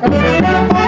Gracias.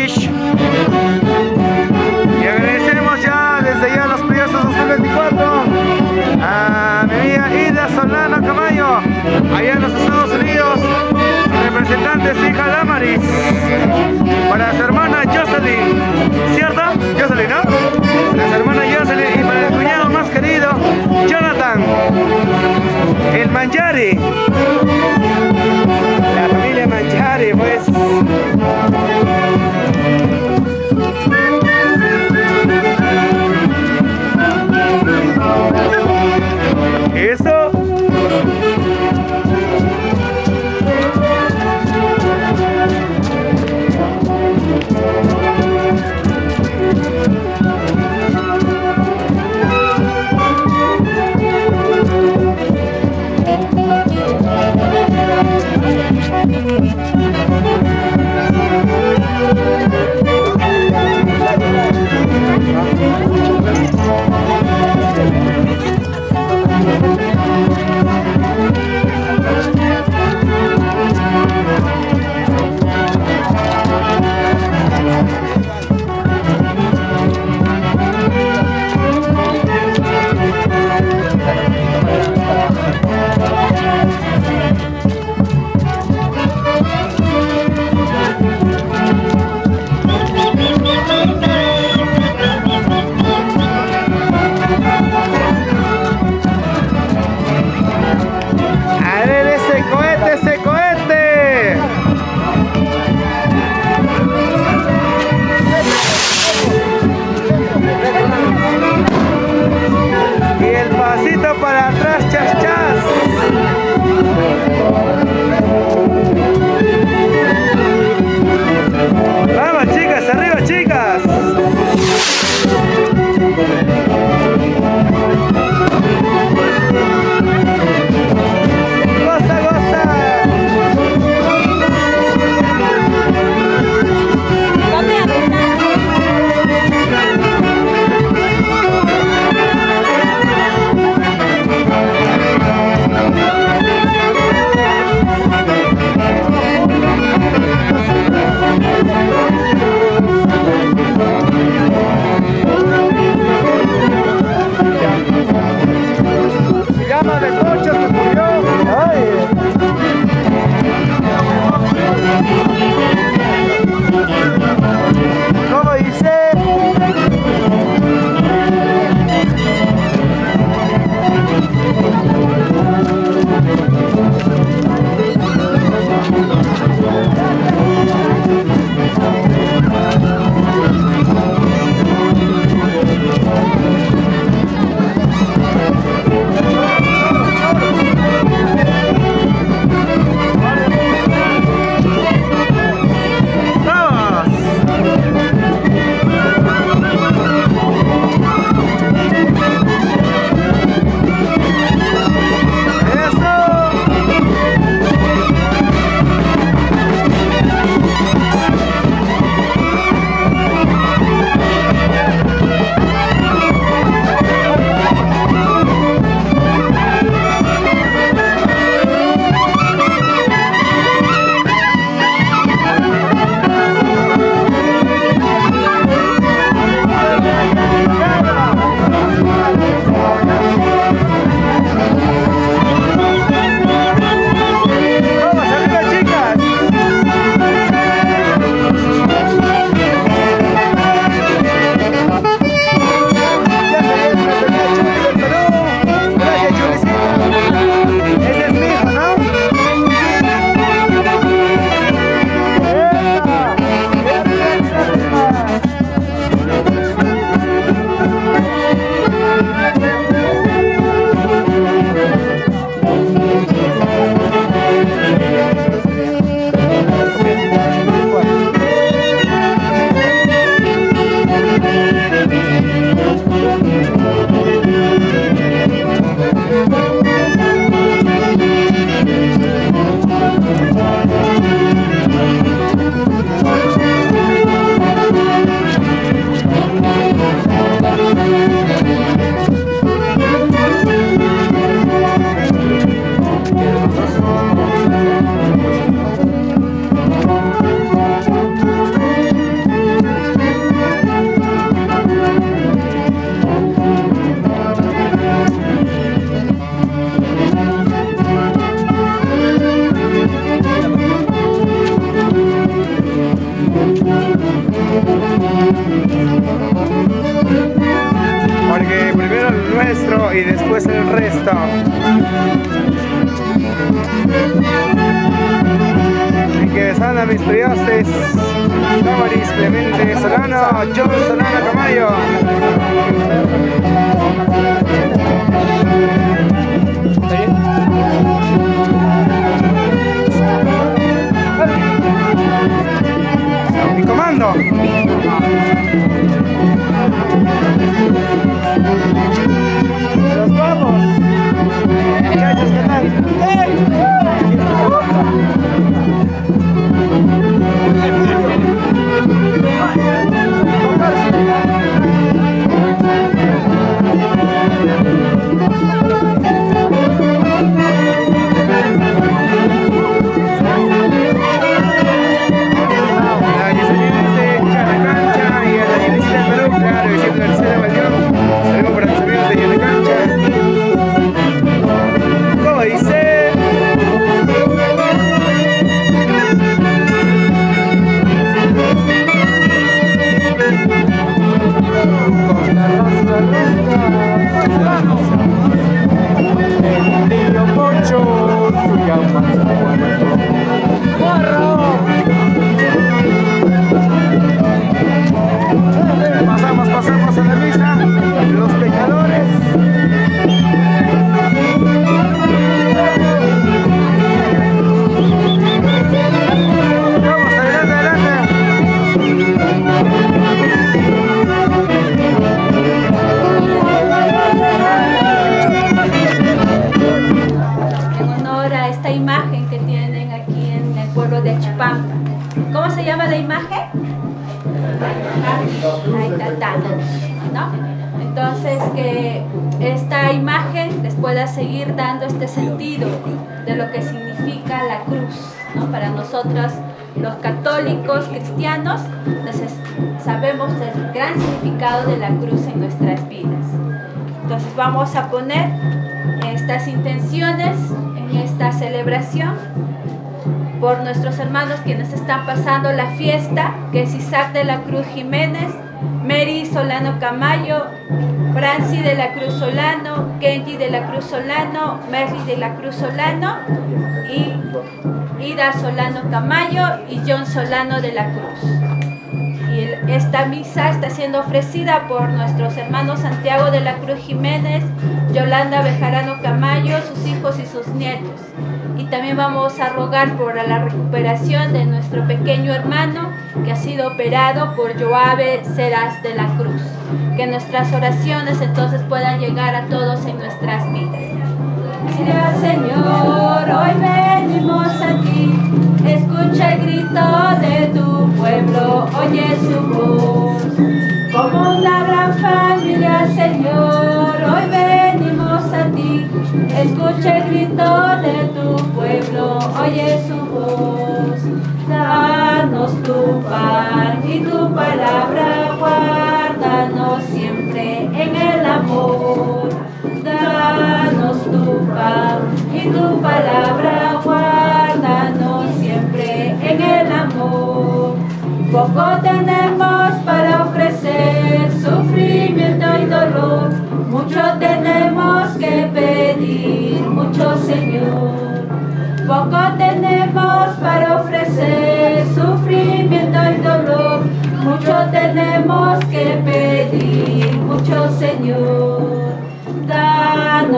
Y agradecemos ya desde ya los Priazos 2024 a mi amiga Ida Solano Camayo, allá en los Estados Unidos, representantes hija Damaris, para su hermana Jocelyn, ¿cierto? Jocelyn, ¿no? Para su hermana Jocelyn y para el cuñado más querido, Jonathan, el Manjari. La familia Manjari, pues. Nuestros hermanos quienes están pasando la fiesta, que es Isaac de la Cruz Jiménez, Mary Solano Camayo, Franci de la Cruz Solano, Kenji de la Cruz Solano, Merly de la Cruz Solano y Ida Solano Camayo y John Solano de la Cruz. Y esta misa está siendo ofrecida por nuestros hermanos Santiago de la Cruz Jiménez, Yolanda Bejarano Camayo, sus hijos y sus nietos. También vamos a rogar por la recuperación de nuestro pequeño hermano que ha sido operado por Joabe Ceras de la Cruz. Que nuestras oraciones entonces puedan llegar a todos en nuestras vidas. Señor, hoy venimos a ti. Escucha el grito de tu pueblo, oye su voz. Como una gran familia, Señor, hoy venimos a ti. Escucha el grito pueblo, oye su voz. Danos tu pan y tu palabra,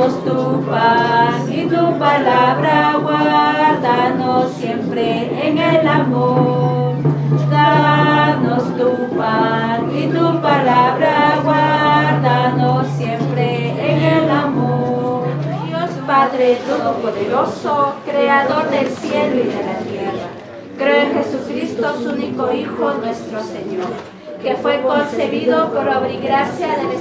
Danos tu pan y tu palabra, guárdanos siempre en el amor. Danos tu pan y tu palabra, guárdanos siempre en el amor. Dios Padre Todopoderoso, Creador del cielo y de la tierra, creo en Jesucristo, su único Hijo, nuestro Señor, que fue concebido por obra y gracia Santo.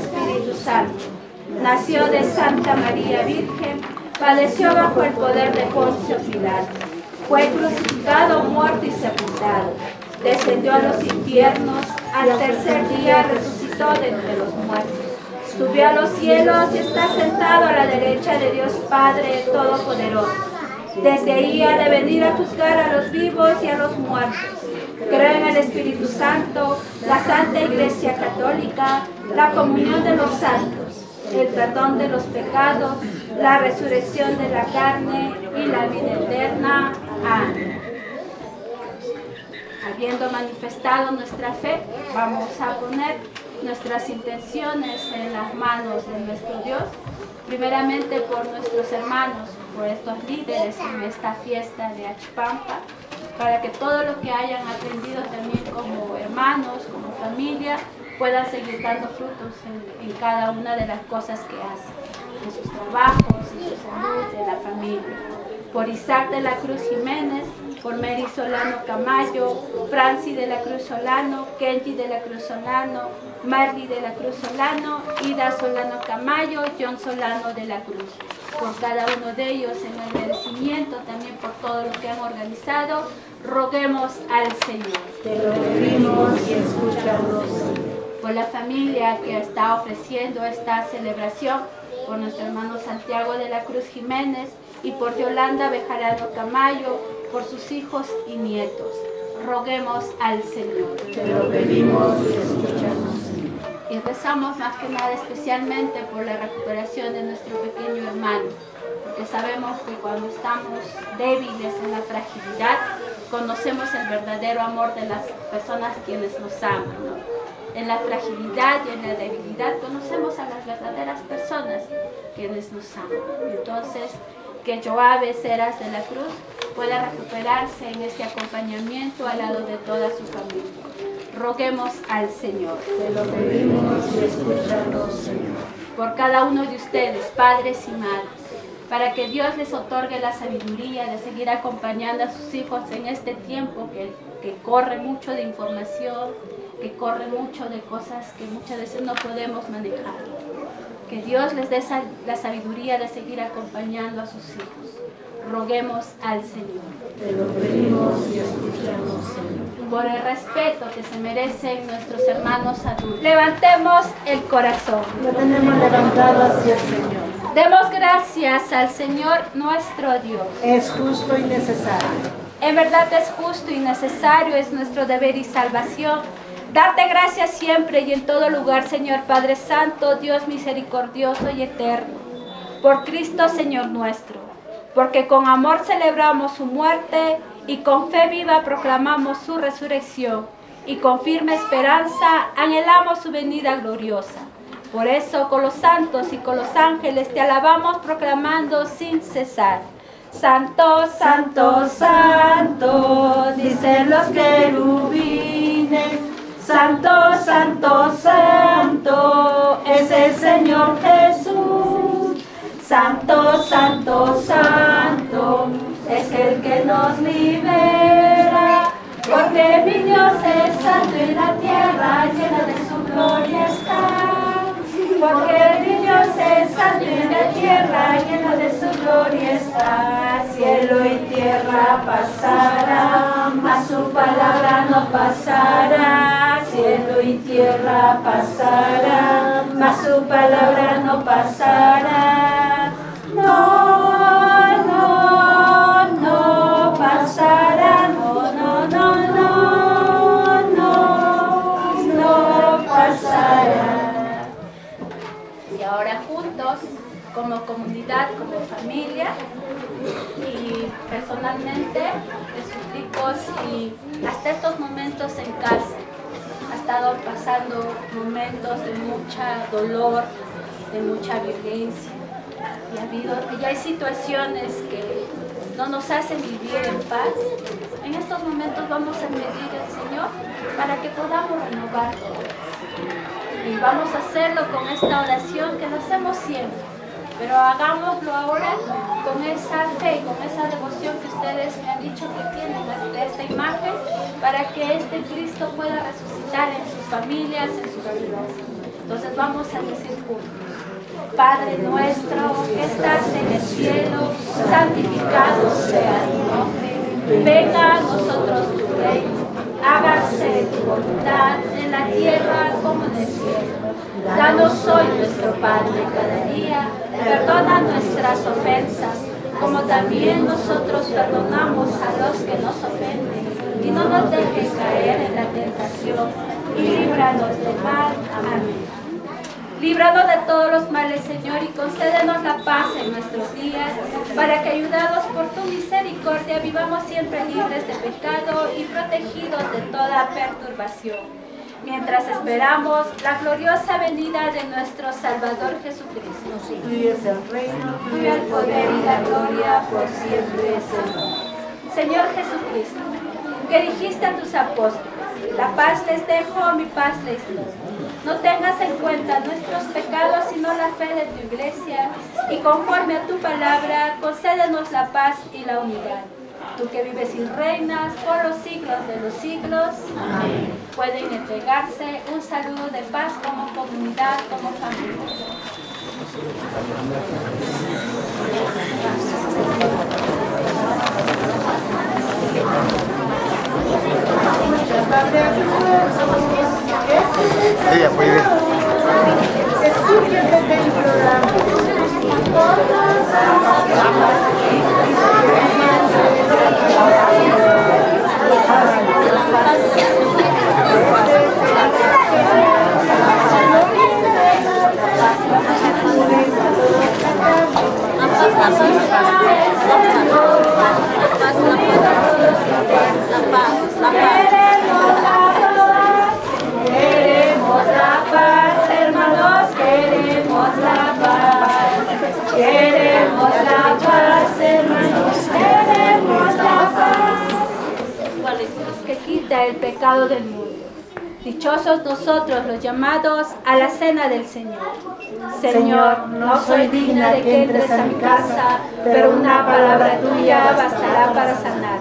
Nació de Santa María Virgen, padeció bajo el poder de Poncio Pilato, fue crucificado, muerto y sepultado, descendió a los infiernos, al tercer día resucitó de entre los muertos, subió a los cielos y está sentado a la derecha de Dios Padre Todopoderoso. Desde ahí ha de venir a juzgar a los vivos y a los muertos. Creo en el Espíritu Santo, la Santa Iglesia Católica, la comunión de los santos, el perdón de los pecados, la resurrección de la carne y la vida eterna. Amén. Habiendo manifestado nuestra fe, vamos a poner nuestras intenciones en las manos de nuestro Dios, primeramente por nuestros hermanos, por estos líderes en esta fiesta de Achpampa, para que todo lo que hayan aprendido también como hermanos, como familia, puedan seguir dando frutos en, cada una de las cosas que hacen, en sus trabajos, en su salud, en la familia. Por Isaac de la Cruz Jiménez, por Mary Solano Camayo, Franci de la Cruz Solano, Kenji de la Cruz Solano, Marley de la Cruz Solano, Ida Solano Camayo, John Solano de la Cruz. Por cada uno de ellos, en agradecimiento también por todo lo que han organizado, roguemos al Señor. Te lo pedimos y escúchanos. Por la familia que está ofreciendo esta celebración, por nuestro hermano Santiago de la Cruz Jiménez y por Yolanda Bejarano Camayo, por sus hijos y nietos. Roguemos al Señor. Te lo pedimos y escúchanos. Y rezamos más que nada especialmente por la recuperación de nuestro pequeño hermano, porque sabemos que cuando estamos débiles en la fragilidad, conocemos el verdadero amor de las personas quienes nos aman. ¿no? En la fragilidad y en la debilidad conocemos a las verdaderas personas quienes nos aman. Entonces, que Joabe Ceras de la Cruz pueda recuperarse en este acompañamiento al lado de toda su familia. Roguemos al Señor. Te lo pedimos y escúchanos, Señor. Por cada uno de ustedes, padres y madres, para que Dios les otorgue la sabiduría de seguir acompañando a sus hijos en este tiempo que, que corre mucho de información, que corre mucho de cosas que muchas veces no podemos manejar. Que Dios les dé la sabiduría de seguir acompañando a sus hijos. Roguemos al Señor. Te lo pedimos y escúchanos, Señor. Por el respeto que se merecen nuestros hermanos adultos. Levantemos el corazón. Lo tenemos levantado hacia el Señor. Demos gracias al Señor nuestro Dios. Es justo y necesario. En verdad es justo y necesario, es nuestro deber y salvación. Darte gracias siempre y en todo lugar, Señor Padre Santo, Dios misericordioso y eterno, por Cristo Señor nuestro, porque con amor celebramos su muerte y con fe viva proclamamos su resurrección y con firme esperanza anhelamos su venida gloriosa. Por eso con los santos y con los ángeles te alabamos proclamando sin cesar. Santo, santo, santo, dicen los querubines. Santo, santo, santo, es el Señor Jesús. Santo, santo, santo, es el que nos libera. Porque mi Dios es santo y la tierra llena de su gloria está. Porque mi Dios es santo y la tierra llena de su gloria está. Cielo y tierra pasará, mas su palabra no pasará. Cielo y tierra pasará, mas su palabra no pasará. No, no, no pasará. No, no, no, no, no, no pasará. Y ahora juntos, como comunidad, como familia y personalmente, les suplico si hasta estos momentos en casa ha estado pasando momentos de mucha dolor, de mucha violencia. Y ha habido, y hay situaciones que no nos hacen vivir en paz. En estos momentos vamos a pedir al Señor para que podamos renovar. Y vamos a hacerlo con esta oración que lo hacemos siempre. Pero hagámoslo ahora con esa fe y con esa devoción que ustedes me han dicho que tienen de esta imagen para que este Cristo pueda resucitar en sus familias, en sus vidas. Entonces vamos a decir juntos. Padre nuestro que estás en el cielo, santificado sea tu nombre. Venga a nosotros tu reino. Hágase tu voluntad en la tierra como en el cielo. Danos hoy nuestro pan de cada día. Perdona nuestras ofensas, como también nosotros perdonamos a los que nos ofenden. Y no nos dejes caer en la tentación, y líbranos del mal. Amén. Líbranos de todos los males, Señor, y concédenos la paz en nuestros días, para que ayudados por tu misericordia vivamos siempre libres de pecado y protegidos de toda perturbación mientras esperamos la gloriosa venida de nuestro Salvador Jesucristo. Tuyo es el reino, Tuyo el poder y la gloria por siempre, Señor. Señor Jesucristo, que dijiste a tus apóstoles, la paz les dejo, mi paz les doy. No tengas en cuenta nuestros pecados, sino la fe de tu iglesia, y conforme a tu palabra, concédenos la paz y la unidad. Tú que vives y reinas por los siglos de los siglos, Amén. pueden entregarse un saludo de paz como comunidad, como familia. Escúchate del programa. Queremos la paz, hermanos, el pecado del mundo. Dichosos nosotros los llamados a la cena del Señor. Señor, no soy digna de que entres a mi casa, pero una palabra tuya bastará para sanar.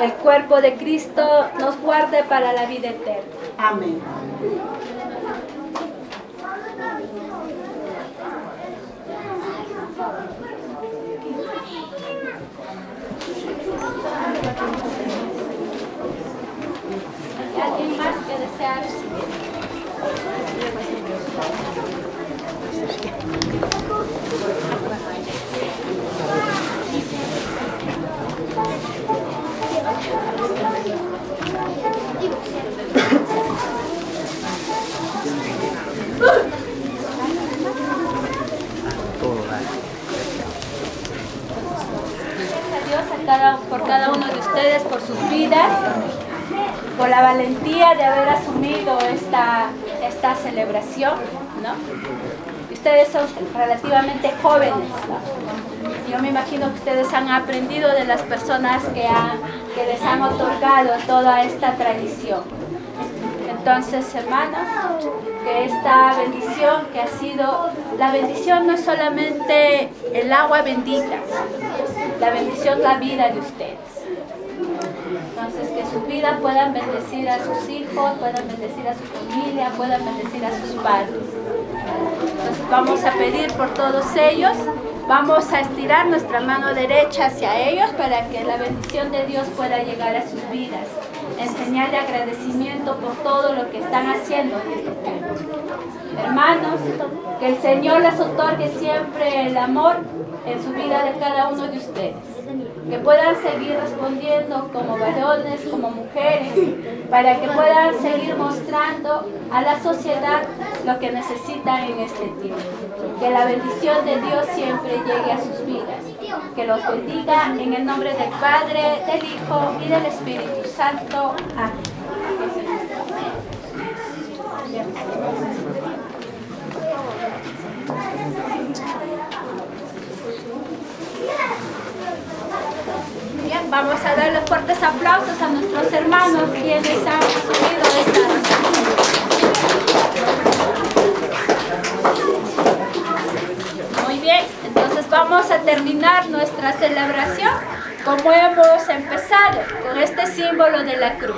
El cuerpo de Cristo nos guarde para la vida eterna. Amén. ¿Alguien más que desea Gracias a Dios por cada uno de ustedes, por sus vidas, por la valentía de haber asumido esta, esta celebración, ¿no? Ustedes son relativamente jóvenes. Yo me imagino que ustedes han aprendido de las personas que, han- que les han otorgado toda esta tradición. Entonces, hermanos, que esta bendición que ha sido, la bendición no es solamente el agua bendita, la bendición la vida de ustedes. Entonces, que su vida puedan bendecir a sus hijos, puedan bendecir a su familia, puedan bendecir a sus padres. Entonces, vamos a pedir por todos ellos, vamos a estirar nuestra mano derecha hacia ellos para que la bendición de Dios pueda llegar a sus vidas. En señal de agradecimiento por todo lo que están haciendo en este tiempo. Hermanos, que el Señor les otorgue siempre el amor en su vida de cada uno de ustedes. Que puedan seguir respondiendo como varones, como mujeres, para que puedan seguir mostrando a la sociedad lo que necesitan en este tiempo. Que la bendición de Dios siempre llegue a sus vidas. Que los bendiga en el nombre del Padre, del Hijo y del Espíritu Santo. Amén. Vamos a darle fuertes aplausos a nuestros hermanos quienes han asumido esta Muy bien, entonces vamos a terminar nuestra celebración como hemos empezado, con este símbolo de la cruz.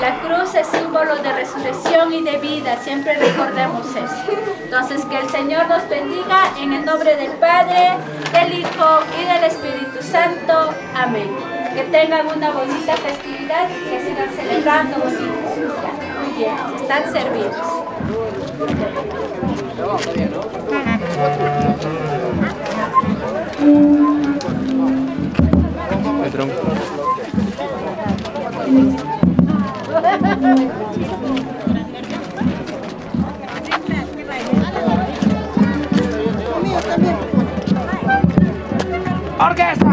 La cruz es símbolo de resurrección y de vida, siempre recordemos eso. Entonces, que el Señor nos bendiga en el nombre del Padre, del Hijo y del Espíritu Santo. Amén. Que tengan una bonita festividad y que sigan celebrando bonito. ¿ya? Muy bien, están servidos tronco. ¡Orquesta!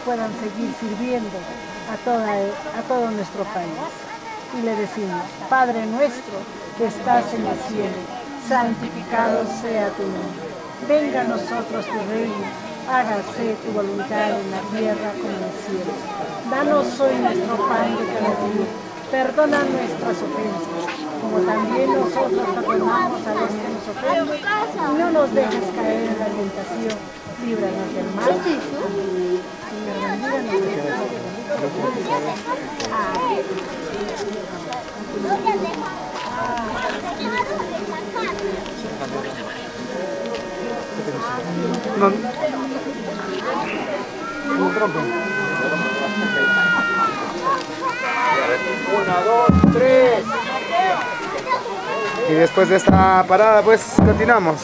Puedan seguir sirviendo a, toda, a todo nuestro país. Y le decimos, Padre nuestro que estás en el cielo, santificado sea tu nombre. Venga a nosotros tu reino, hágase tu voluntad en la tierra como en el cielo. Danos hoy nuestro pan de cada día. Perdona nuestras ofensas, como también nosotros perdonamos a los que nos no nos dejes caer en la tentación, líbranos del mal. Señor, No. Una, dos, tres. Y después de esta parada, pues continuamos.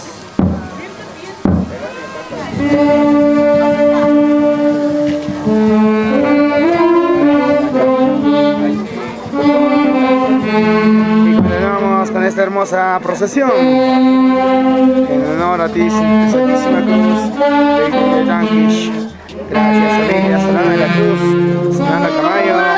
Hermosa procesión en honor a ti, Santísima Cruz de Yanquish. Gracias, familia Solana de la Cruz, Solana Camayo.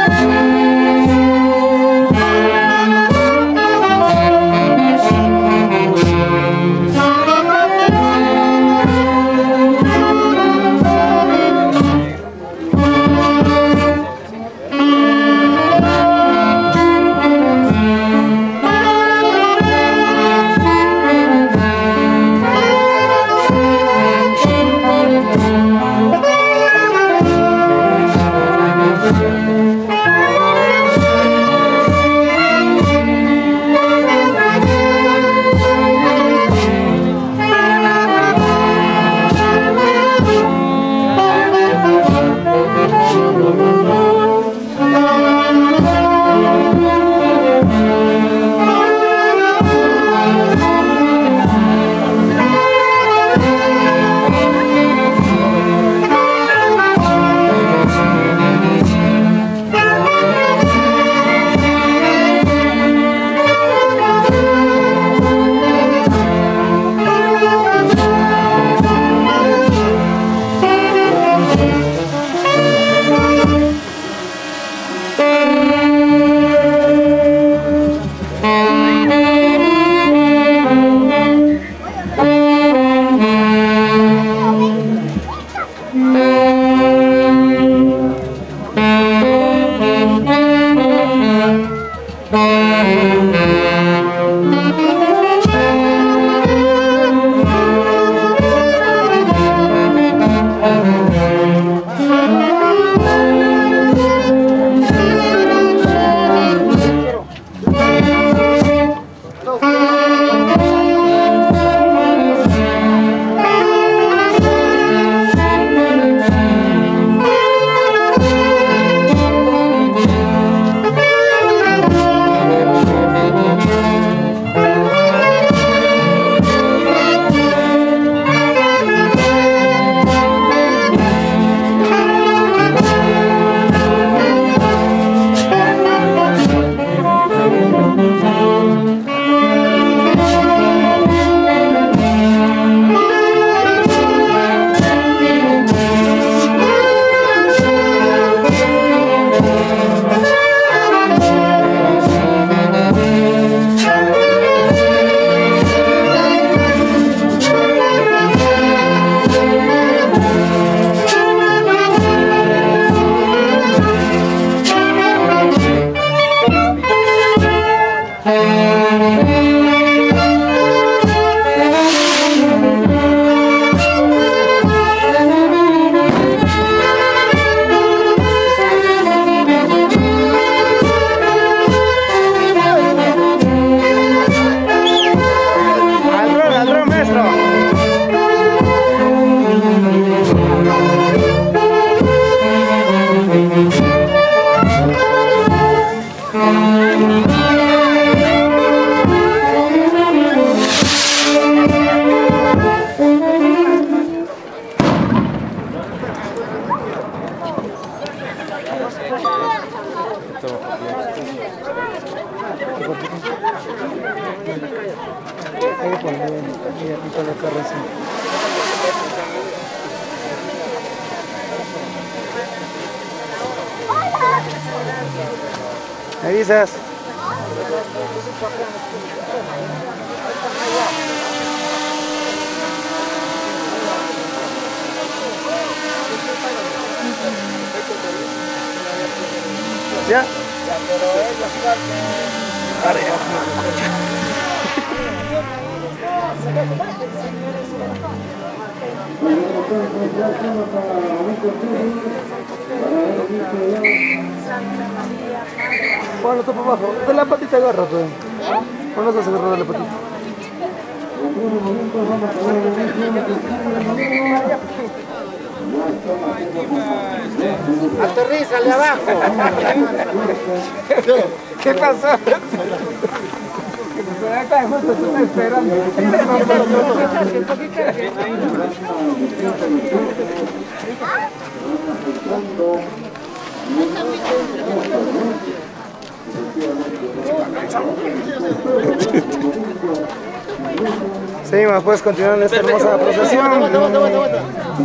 Pues continuando esta hermosa procesión.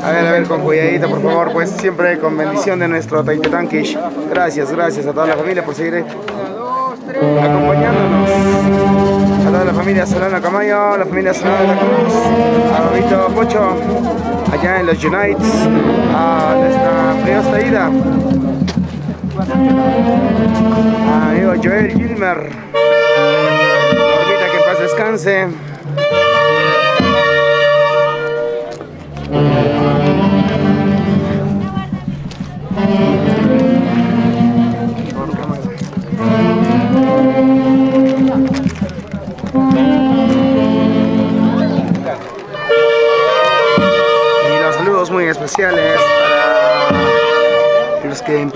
A ver, a ver, con cuidadito por favor, pues siempre con bendición de nuestro Taitetankish. Gracias, gracias a toda la familia por seguir acompañándonos. A toda la familia Solano Camayo, la familia Solano de la Cruz, a Babito Pocho, allá en los Unites, a nuestra priosta ida, a amigo Joel Gilmer, ahorita que en paz descanse.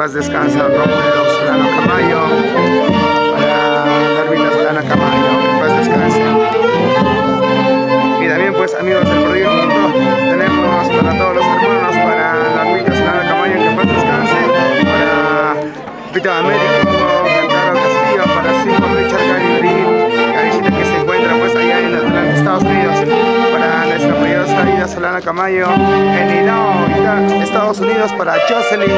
Paz descansan, Rómulo Solano Camayo, para la órbita Camayo, que paz descansen. Y también pues amigos del Mundo, tenemos para todos los hermanos, para la órbita Solano Camayo, que paz descanse, para Pita Américo, Ida Solana Camayo, en Idaho, Estados Unidos, para Jocelyn,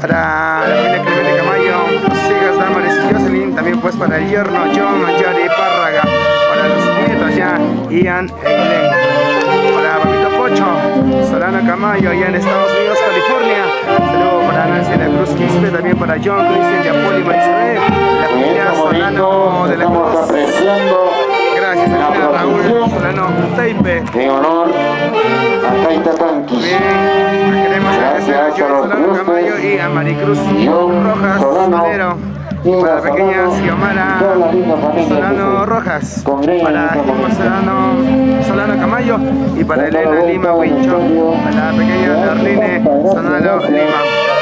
para la familia Clemente Camayo, Sigas Damaris y Jocelyn, también pues para el yerno John Yari Párraga, para los nietos ya, Ian e Eileen, para Babito Pocho, Solana Camayo, allá en Estados Unidos, California, saludo para Nancy de la Cruz Quispe, también para John Christian de Apoli Marisabel, la familia Solano de la Cruz. La señor Raúl Solano Taipe. en honor a Taita. Bien, queremos agradecer a a Solano Camayo y a Maricruz Rojas Solero. para la pequeña Xiomara Solano Rojas. Para Gilmo procesión. Solano, Solano Camayo. Y para Elena Lima estadio. Para la pequeña Darline Solano. Lima.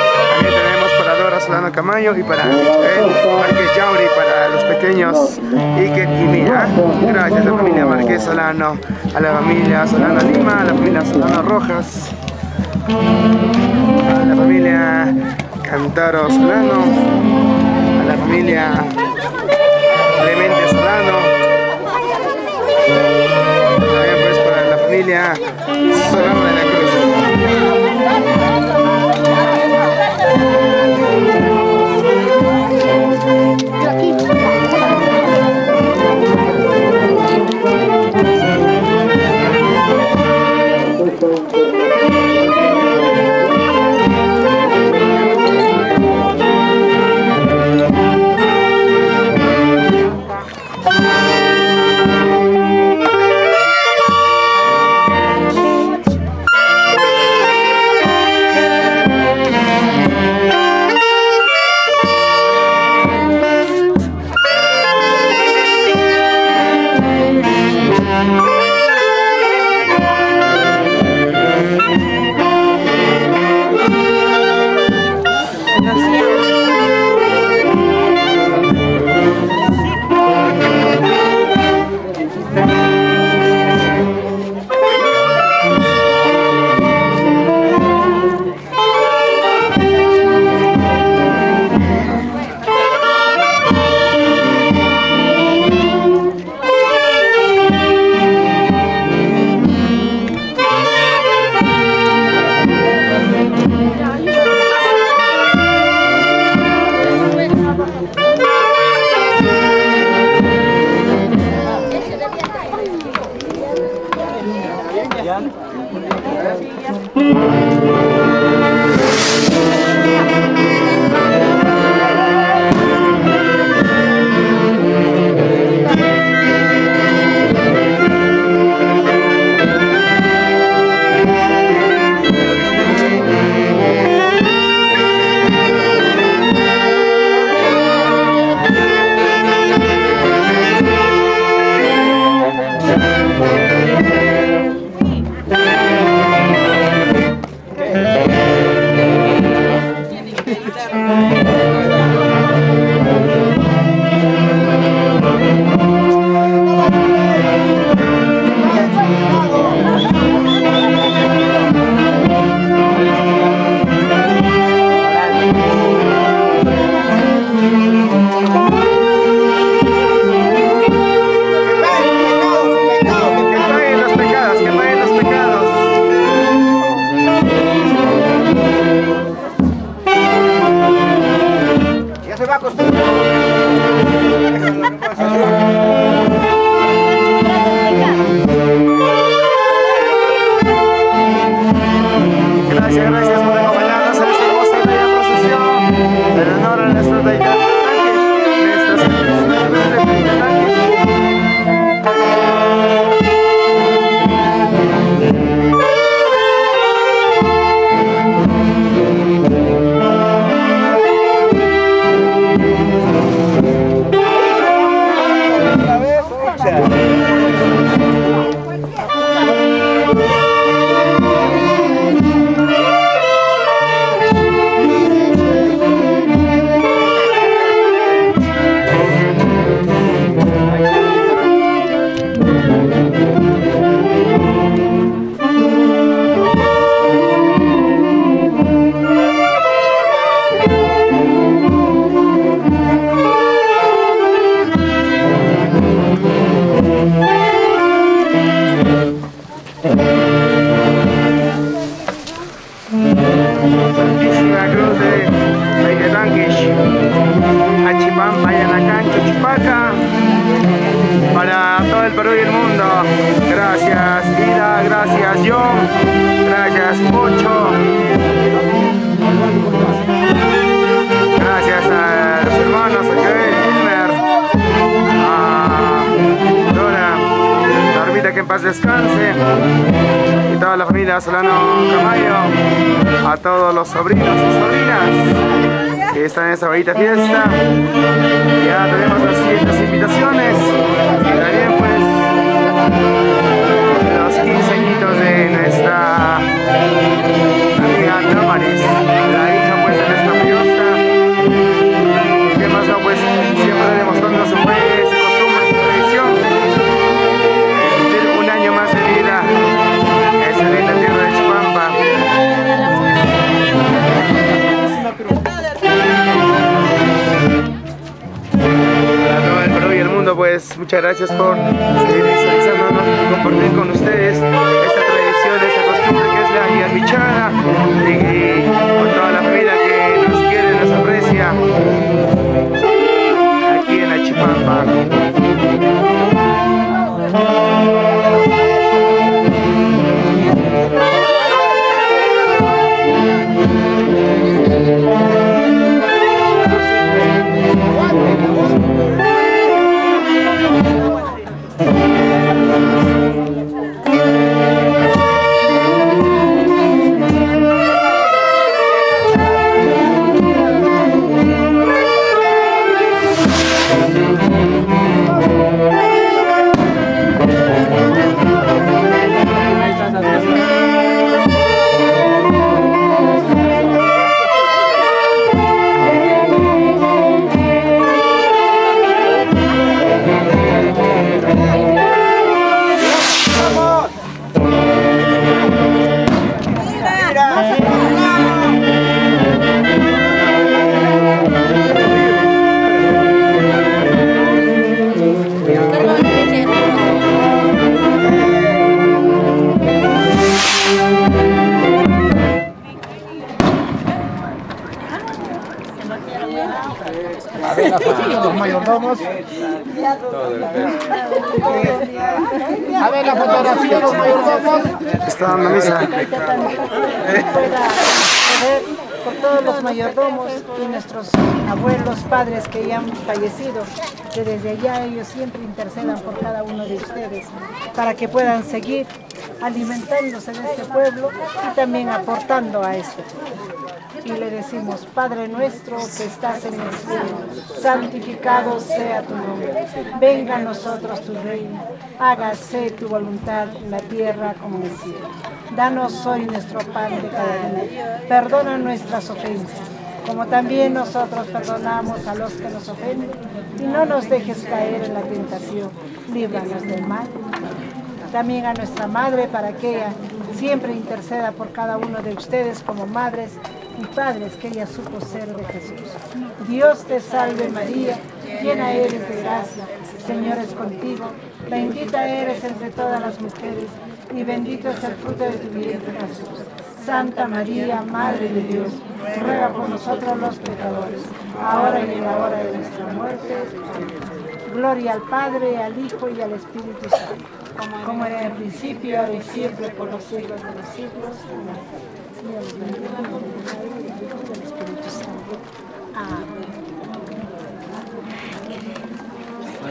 Dora Solano Camayo y para. Michael Márquez Yauri para los pequeños Iker y Mira. Gracias a la familia Márquez Solano, a la familia Solano Lima, a la familia Solano Rojas, a la familia Cantaro Solano, a la familia Clemente Solano, también pues para la familia Solano Muchas gracias por y compartir con ustedes esta tradición, esta costumbre que es la guiarbichada y con toda la familia que nos quiere, nos aprecia aquí en la Chipampa. Allá ellos siempre intercedan por cada uno de ustedes, para que puedan seguir alimentándose de este pueblo y también aportando a este pueblo. Y le decimos, Padre nuestro que estás en el cielo, santificado sea tu nombre. Venga a nosotros tu reino, hágase tu voluntad en la tierra como en el cielo. Danos hoy nuestro pan de cada día. Perdona nuestras ofensas, como también nosotros perdonamos a los que nos ofenden. Y no nos dejes caer en la tentación, líbranos del mal. También a nuestra madre para que ella siempre interceda por cada uno de ustedes como madres y padres que ella supo ser de Jesús. Dios te salve María, llena eres de gracia, Señor es contigo, bendita eres entre todas las mujeres y bendito es el fruto de tu vientre Jesús. Santa María, Madre de Dios, ruega por nosotros los pecadores, ahora y en la hora de nuestra muerte. Amén. Gloria al Padre, al Hijo y al Espíritu Santo, como era en el principio, ahora y siempre, por los siglos de los siglos. Amén.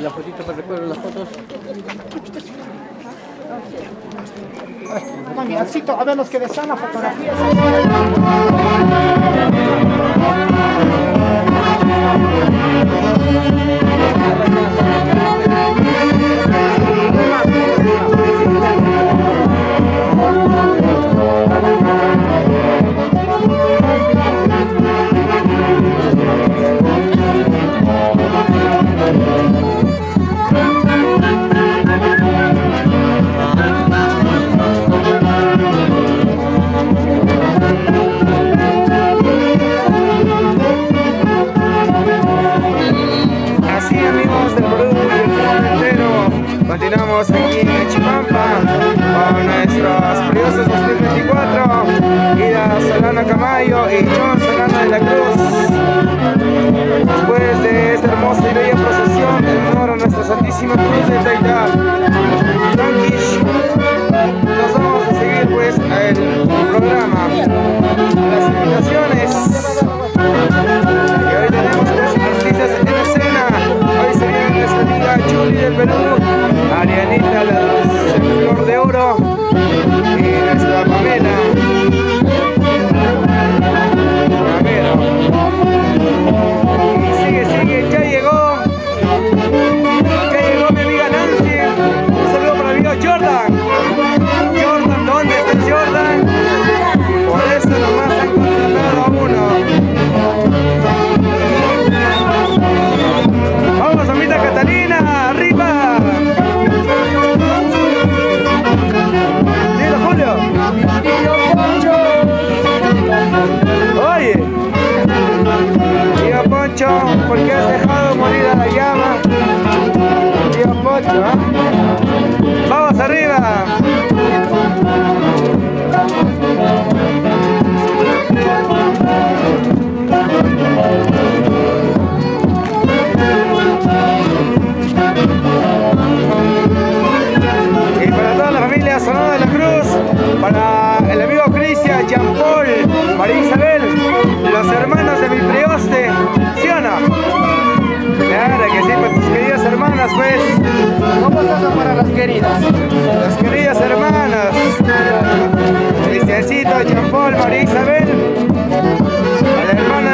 La fotito para recuerdo las fotos. Mami, a ver los que desean la fotografía. Y John de la Cruz. Después de esta hermosa y bella procesión en honor a nuestra Santísima Cruz de Tranquish, nos vamos a seguir pues el programa, las invitaciones. Y hoy tenemos tres artistas en escena. Hoy se viene nuestra amiga Chuli del Perú, Vamos arriba. Y para toda la familia Sonora de la Cruz, para el amigo Cristian, Jean Paul, María Isabel, los hermanos de mi prioste, ¿sí o no? Claro que sí, queridas hermanas, pues, ¿Cómo estás para las queridas? las queridas hermanas, Cristiancito, Jean Paul, María Isabel, a la hermana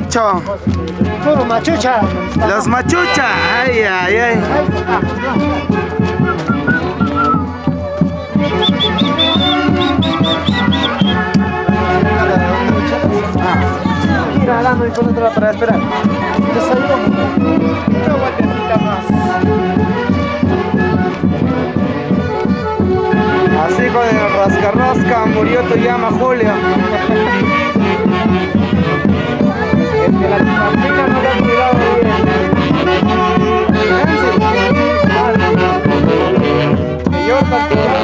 macho. Puro machucha. Los machucha. Ay, ay, ay. Mira, dando y poniéndola para esperar. Desayuno. Una vueltecita más. Así con el rasca rasca murió tu llama Julio. Es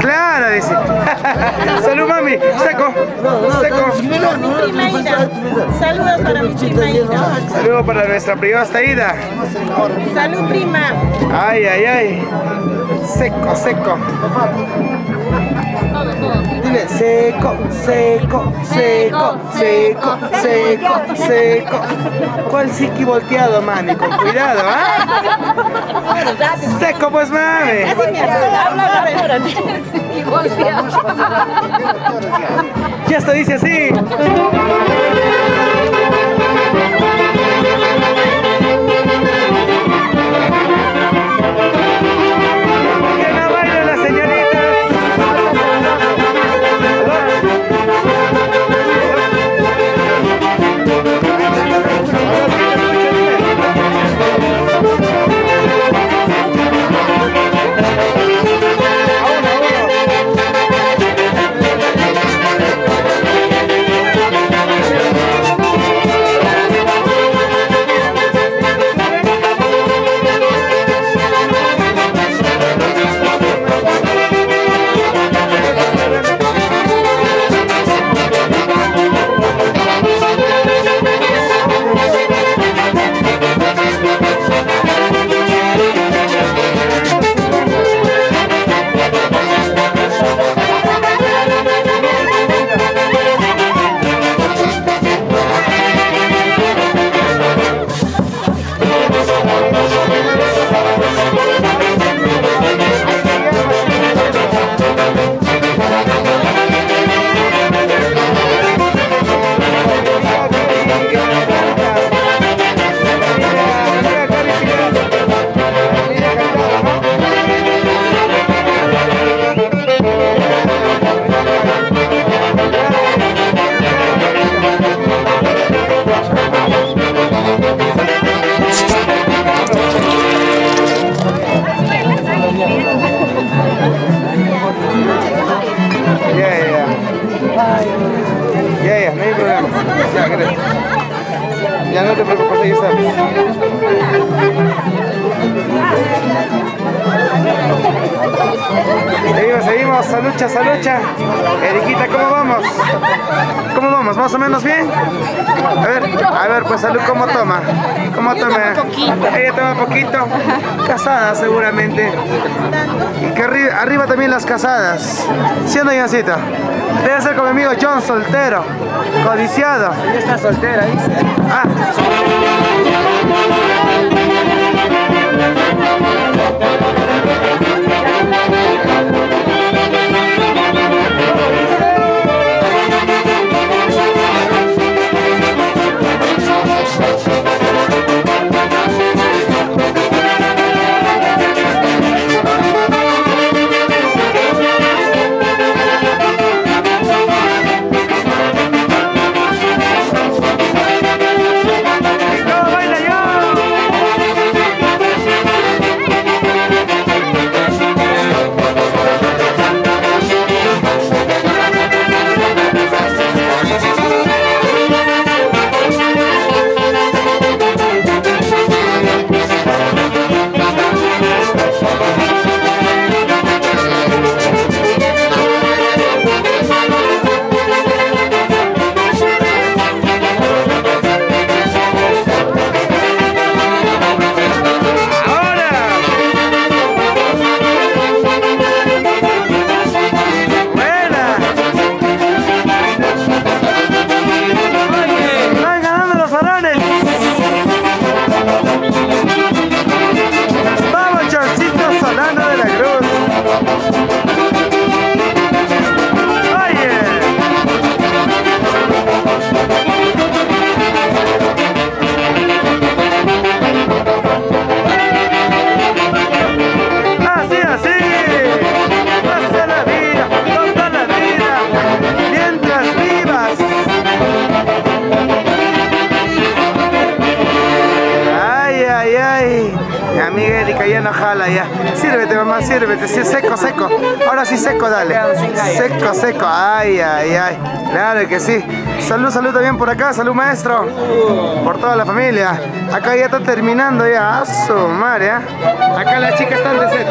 Claro, dice. Salud, mami. Seco. Seco. Saludos para mi prima Ida. Saludos para nuestra prima hasta Ida. Salud, prima. Ay, ay, ay. Seco, seco seco, seco, seco, seco, seco. ¿Cuál siqui volteado, mami? Con cuidado, ¿ah? ¿eh? Seco, pues, mami. Ya está, dice así. Las casadas. ¿Sí o no, Jancito? Debe ser con mi amigo John, soltero, codiciado. Ella está soltera, dice. Ah. Seco, dale. Seco, seco. Ay, ay, ay. Claro que sí. Salud, salud también por acá. Salud, maestro. Por toda la familia. Acá ya está terminando ya. A su madre, ¿ah? Acá las chicas están de set.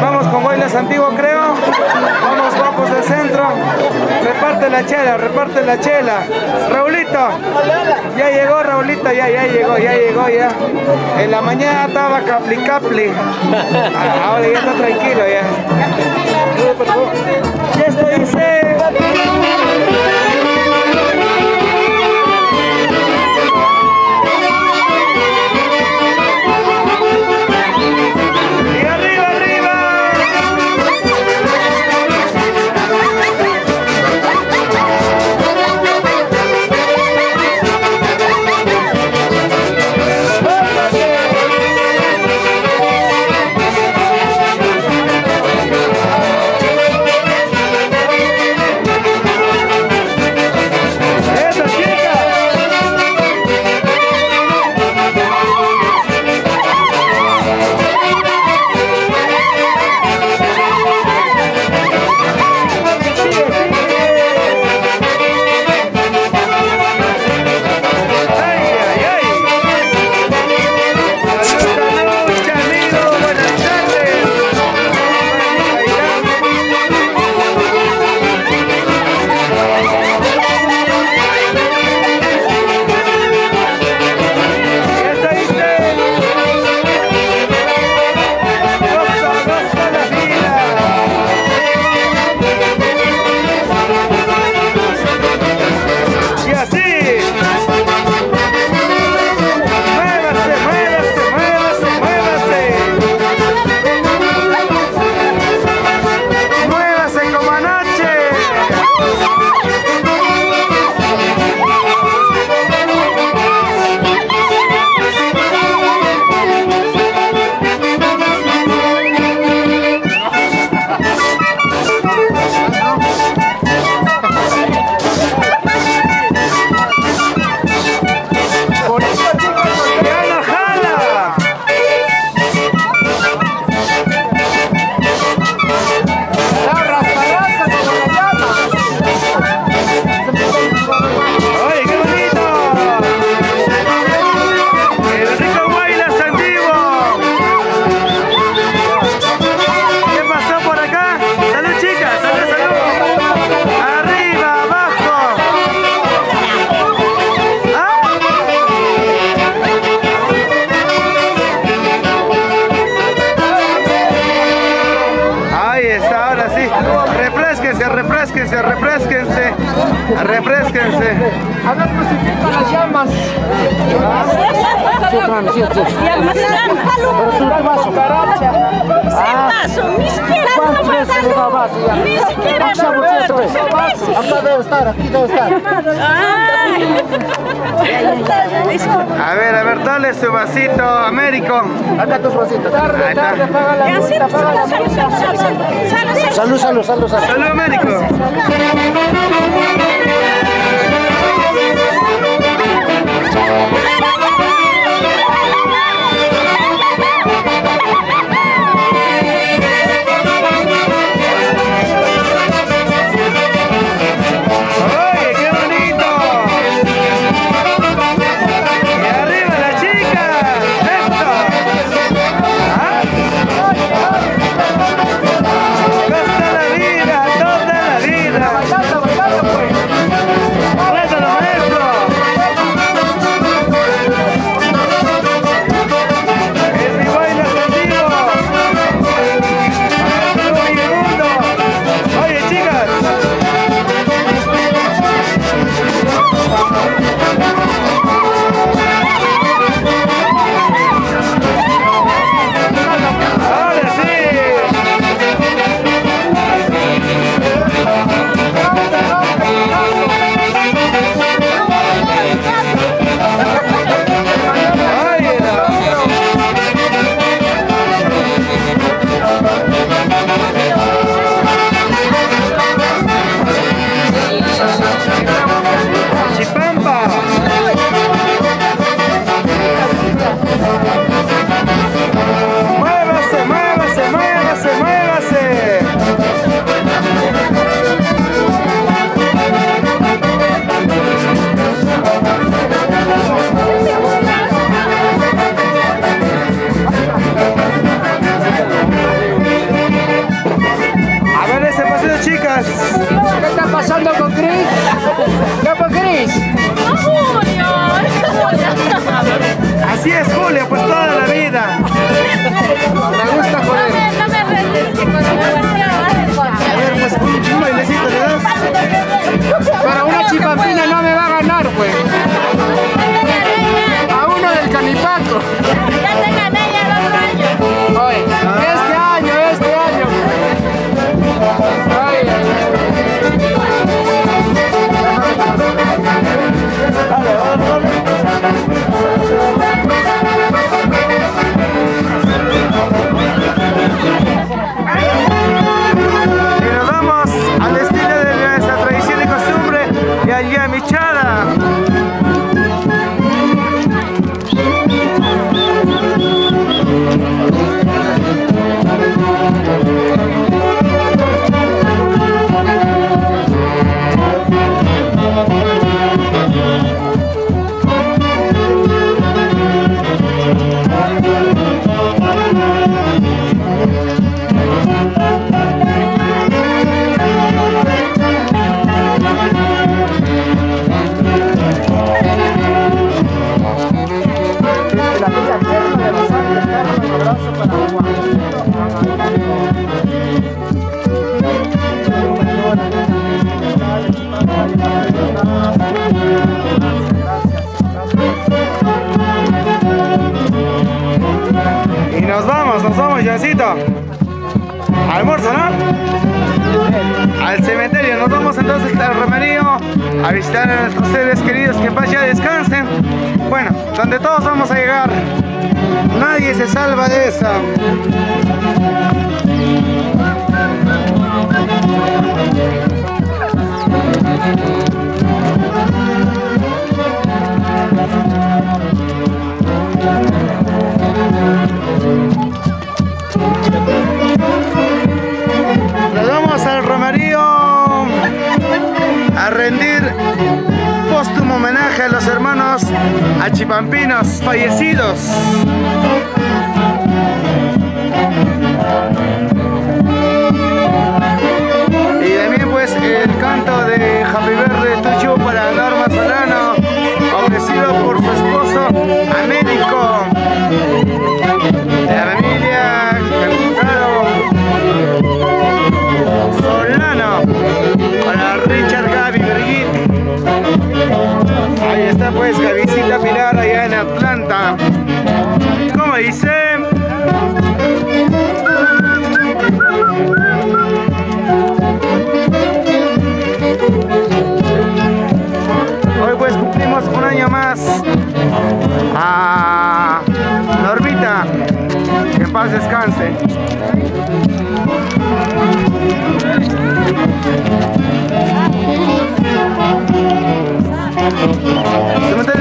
Vamos con Guaylas Antiguo, creo. Vamos, guapos del centro. Reparte la chela, reparte la chela. Raulito. Ya llegó Raulito, ya, ya llegó, ya llegó, ya. En la mañana estaba capli capli. Ah, Ahora ya está tranquilo, ya. Ya estoy su vasito, Américo. Acá tus vasitos. Tarde, tarde, la. Salud, salud, salud, salud. Salud, Américo. Almuerzo, ¿no? Al cementerio. Nos vamos entonces al remerío a visitar a nuestros seres queridos que vaya descansen. Bueno, donde todos vamos a llegar. Nadie se salva de esa. Thank. Nos vamos al romerío a rendir póstumo homenaje a los hermanos achipampinos fallecidos. Y también pues el canto de Happy Verde Tuyo para Norma Solano, ofrecido por su esposo Américo. está pues Javisita Pilar allá en Atlanta. ¿Cómo dice? Hoy pues cumplimos un año más a Normita. Que en paz descanse. ¿Cementerio dónde es?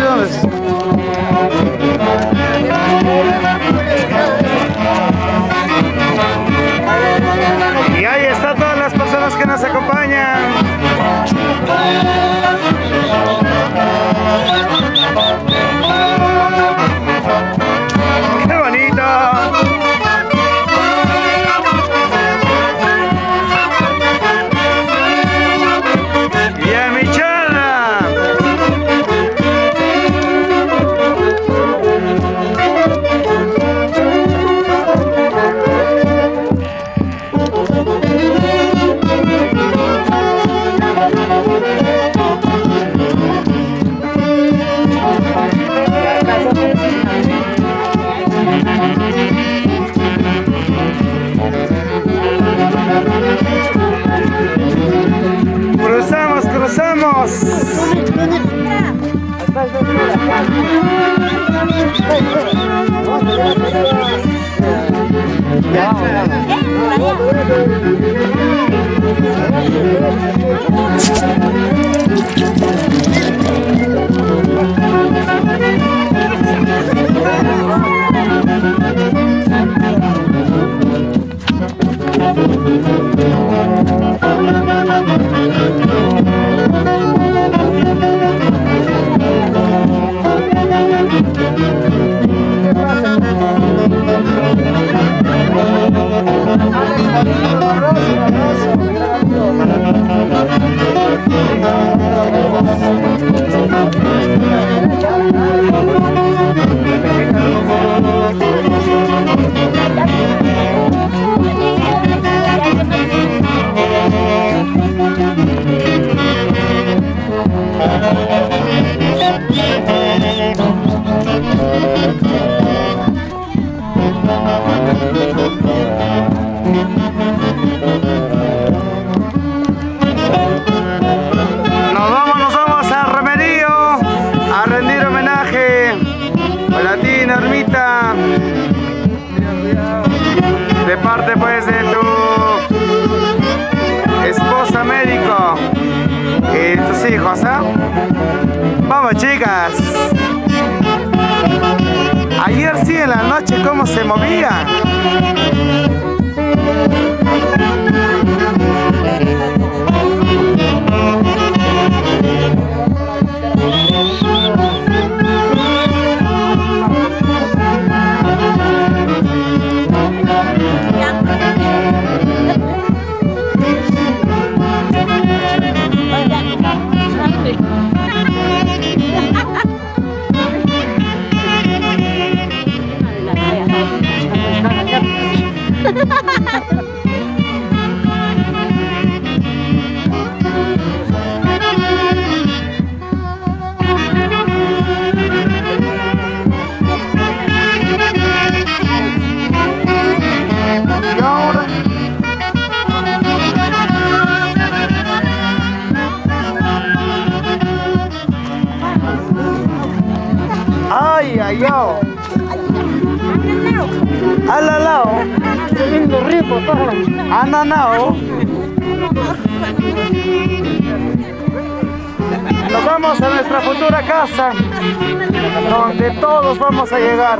Vamos a llegar.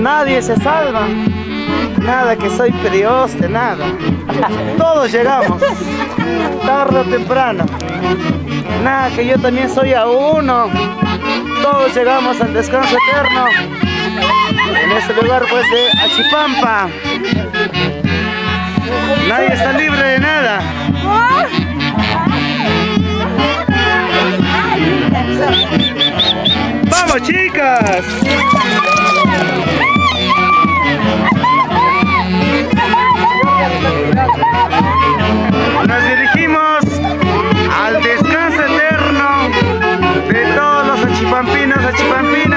Nadie se salva. Nada que soy prioste, nada. Todos llegamos, tarde o temprano. Nada que yo también soy a uno. Todos llegamos al descanso eterno. En este lugar pues de Achipampa. Nadie está libre de nada. ¡Vamos chicas! Nos dirigimos al descanso eterno de todos los achipampinos, achipampinas.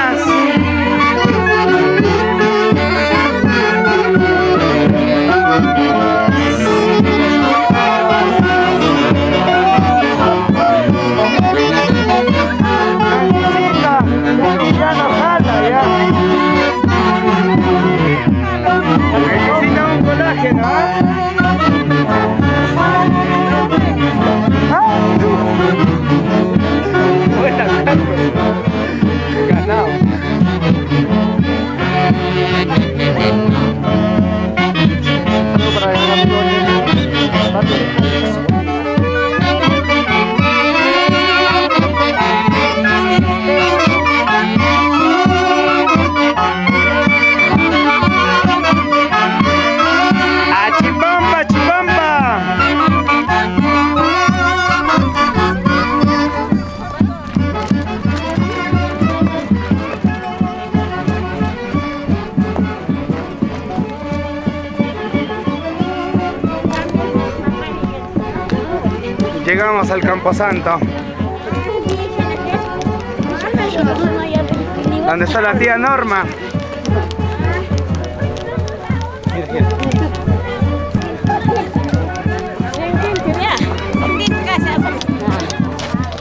Llegamos al Camposanto. Donde está la tía Norma.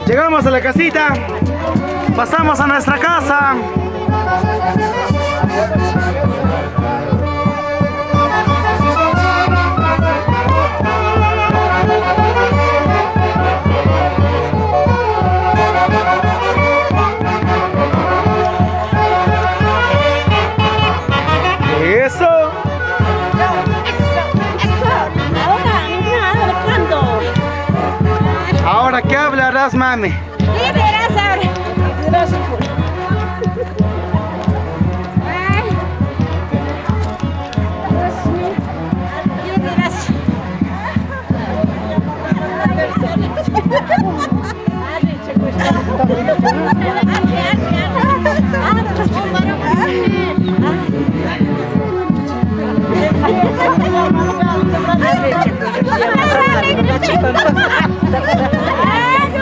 Llegamos a la casita. Pasamos a nuestra casa. mami? Hii dirasa. Dirasa. Terima kasih.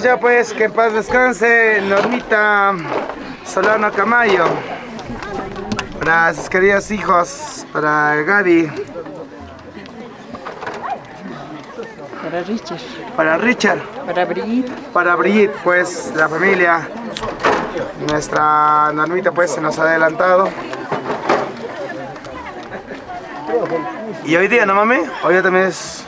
estamos ya pues, que paz descanse Normita Solano Camayo. Para sus queridos hijos, para Gaby, Para Richard, para Richard, para Brigitte, para Brigitte, pues la familia. Nuestra Normita pues se nos ha adelantado. Y hoy día, ¿no mami? Hoy día también es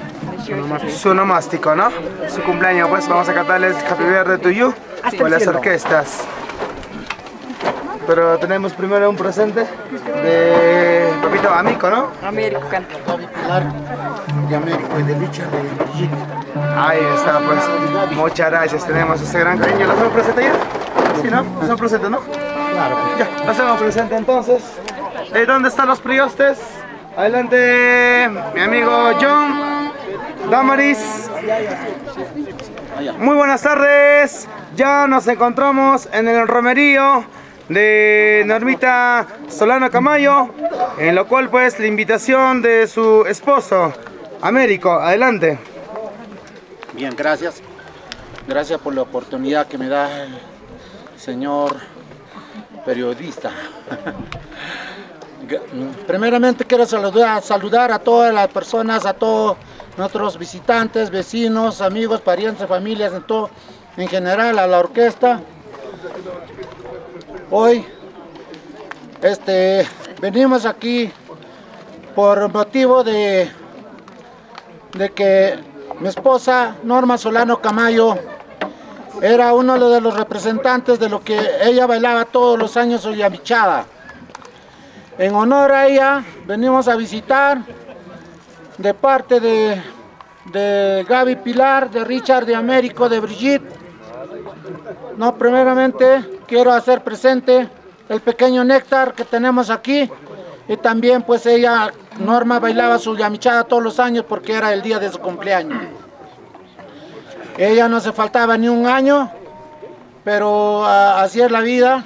su nomástico, ¿no? Su cumpleaños, pues vamos a cantarles Happy Birthday to You con las orquestas. Pero tenemos primero un presente de Papito Amico, ¿no? Américo canta. de América y de Licha de. Ahí está, pues. Muchas gracias. Tenemos ese gran cariño. ¿Lo hacemos presente ya? Sí, ¿no? Lo hacemos presente, ¿no? Claro. Ya, lo hacemos presente entonces. ¿De dónde están los priostes? Adelante, mi amigo John Damaris. Muy buenas tardes. Ya nos encontramos en el romerío de Normita Solano Camayo, en lo cual pues la invitación de su esposo, Américo. Adelante. Bien, gracias. Gracias por la oportunidad que me da el señor periodista. Primeramente quiero saludar, a todas las personas, a todos nuestros visitantes, vecinos, amigos, parientes, familias, en, todo, en general a la orquesta. Hoy este, venimos aquí por motivo de, de que mi esposa Norma Solano Camayo era uno de los representantes de lo que ella bailaba todos los años Ollamichada. En honor a ella venimos a visitar de parte de de Gaby Pilar, de Richard, de Américo, de Brigitte. No, primeramente quiero hacer presente el pequeño néctar que tenemos aquí y también pues ella, Norma, bailaba su llamichada todos los años porque era el día de su cumpleaños. Ella no se faltaba ni un año, pero así es la vida.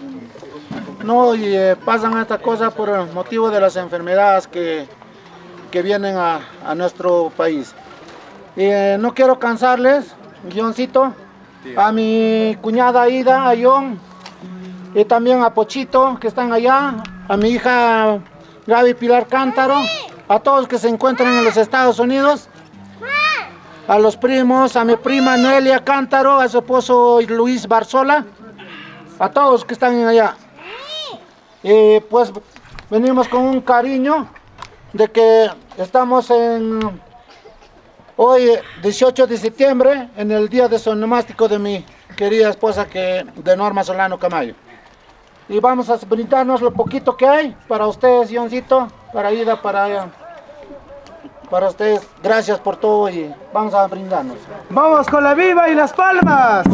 No, y eh, pasan estas cosas por el motivo de las enfermedades que, que vienen a, a nuestro país. Y eh, no quiero cansarles, guioncito, a mi cuñada Ida, a John, y también a Pochito, que están allá, a mi hija Gaby Pilar Cántaro, a todos que se encuentran en los Estados Unidos, a los primos, a mi prima Nelia Cántaro, a su esposo Luis Barzola, a todos que están allá. Y pues venimos con un cariño de que estamos en hoy 18 de septiembre, en el día de sonomástico de mi querida esposa que, de Norma Solano Camayo. Y vamos a brindarnos lo poquito que hay para ustedes, Ioncito, para Ida, para, para ustedes. Gracias por todo y vamos a brindarnos. Vamos con la viva y las palmas.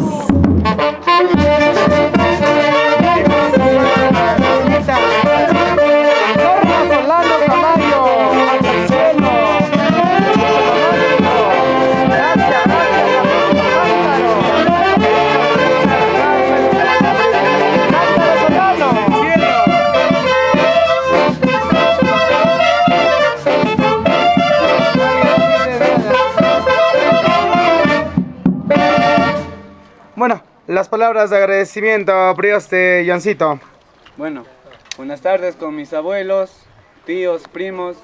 Palabras de agradecimiento, Prioste Yoncito. Bueno, buenas tardes con mis abuelos, tíos, primos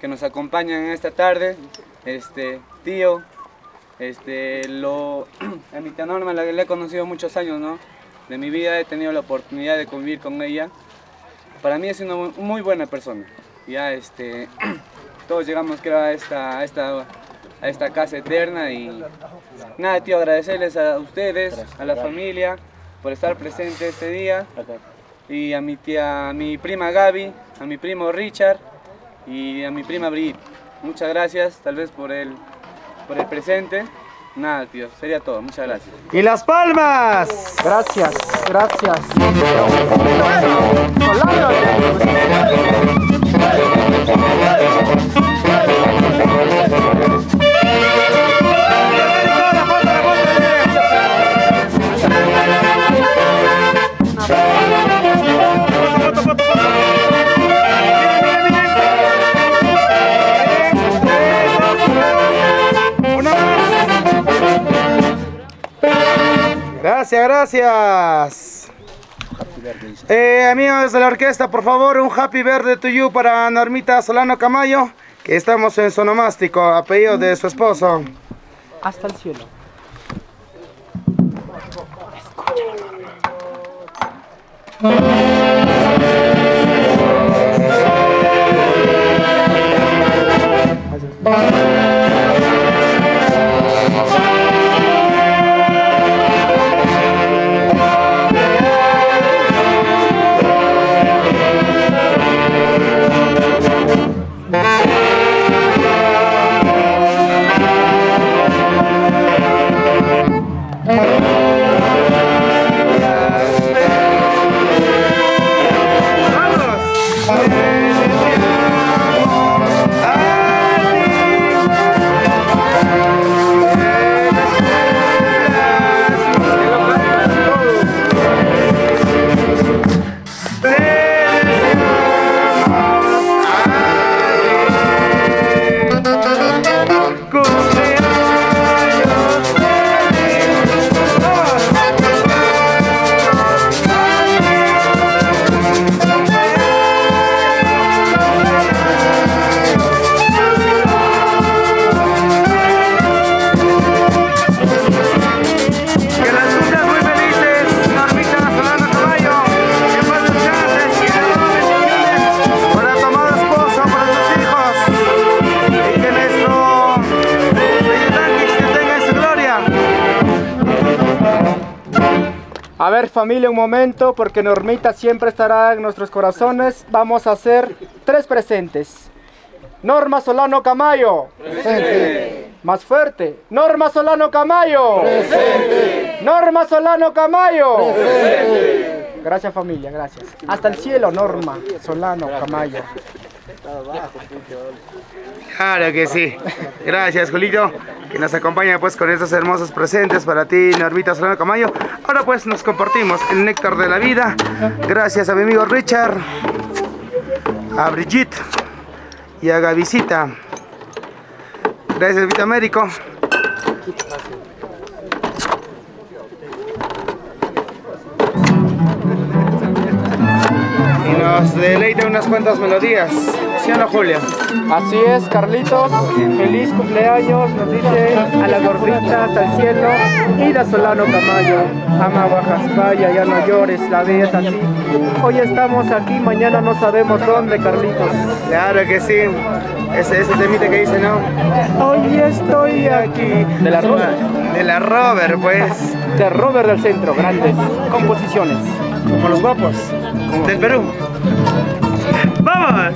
que nos acompañan en esta tarde. Este, tío, este, lo, a mi tía Norma la, la he conocido muchos años, ¿no? De mi vida he tenido la oportunidad de convivir con ella. Para mí es una mu- muy buena persona. Ya, este, todos llegamos a esta, a esta, a esta casa eterna y nada, tío, agradecerles a ustedes, a la familia, por estar presente este día y a mi tía, a mi prima Gaby, a mi primo Richard y a mi prima Brigitte. Muchas gracias, tal vez por el, por el presente. Nada, tío, sería todo. Muchas gracias. ¡Y las palmas! Gracias, gracias. Gracias, gracias. Eh, amigos de la orquesta, por favor, un happy verde to you para Normita Solano Camayo, que estamos en sonomástico, apellido de su esposo. Hasta el cielo. Que familia, un momento, porque Normita siempre estará en nuestros corazones. Vamos a hacer tres presentes. Norma Solano Camayo. Presente. Más fuerte. Norma Solano Camayo. Presente. Norma Solano Camayo. Presente. Gracias familia, gracias. Hasta el cielo, Norma Solano Camayo. Claro que sí. Gracias, Julito, que nos acompaña pues con estos hermosos presentes para ti, Normita Solano Camayo. Ahora pues nos compartimos el néctar de la vida. Gracias a mi amigo Richard, a Brigitte y a Gavisita. Gracias, Vita Américo. Y nos deleita unas cuantas melodías. ¿Sí o no, Julio? Así es, Carlitos. Feliz cumpleaños, nos dice a la gordita hasta el cielo. Y la Solano Camayo. Ama Guajaspaya, ya no llores, la ves así. Hoy estamos aquí, mañana no sabemos dónde, Carlitos. Claro que sí. Ese, ese temita que dice, ¿no? Hoy estoy aquí. De la Robert. De la Robert, pues. De Robert del Centro, grandes composiciones. Como los guapos. Del Perú. ¡Vamos!